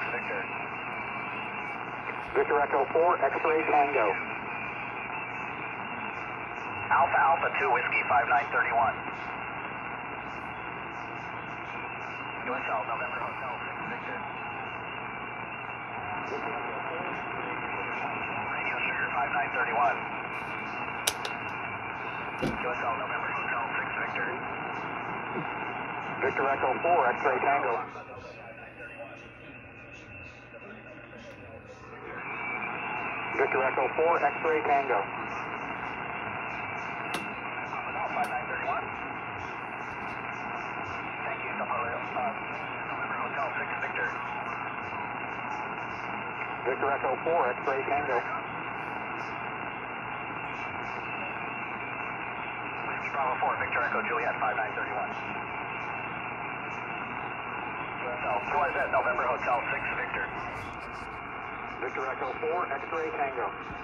Victor. Victor Echo 4, X-ray Tango. Alpha Alpha 2 Whiskey 5931. QSL November Hotel 6 Victor. Radio Sugar 5931. QSL November Hotel 6 Victor. Victor Echo 4, X-ray Tango. Victor Echo 4, X-ray Tango. Alpha 5931. Thank you, Hotel 6 Victor. Victor Echo 4, X-ray Tango. Bravo 4 Victor Echo Juliet 5931. QSL QRZ November Hotel 6 Victor. Victor Echo 4, X-ray Tango.